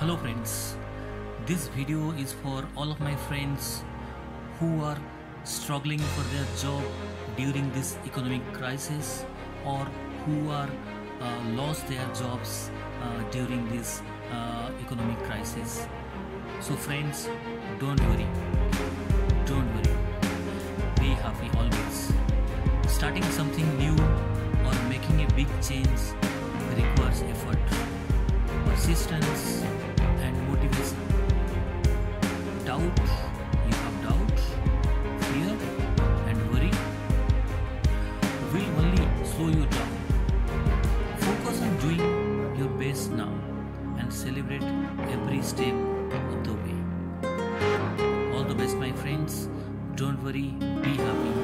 Hello friends, this video is for all of my friends who are struggling for their job during this economic crisis or who are uh, lost their jobs uh, during this uh, economic crisis. So friends, don't worry, don't worry, be happy always. Starting something new or making a big change requires effort, persistence. Doubt, you have doubt, fear, and worry will only slow you down. Focus on doing your best now and celebrate every step of the way. All the best, my friends. Don't worry, be happy.